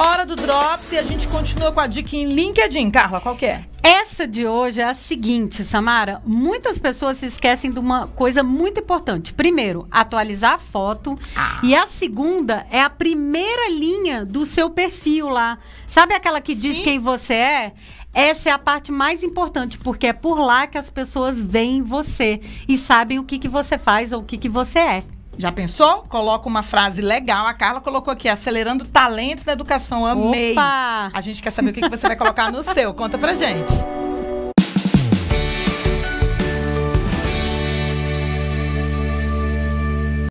Hora do Drops e a gente continua com a dica em LinkedIn. Carla, qual que é? Essa de hoje é a seguinte, Samara. Muitas pessoas se esquecem de uma coisa muito importante. Primeiro, atualizar a foto. Ah. E a segunda é a primeira linha do seu perfil lá. Sabe aquela que diz Sim. quem você é? Essa é a parte mais importante, porque é por lá que as pessoas veem você e sabem o que, que você faz ou o que, que você é. Já pensou? Coloca uma frase legal. A Carla colocou aqui, acelerando talentos na educação. Amei. Opa! A gente quer saber o que que você vai colocar no seu. Conta pra gente.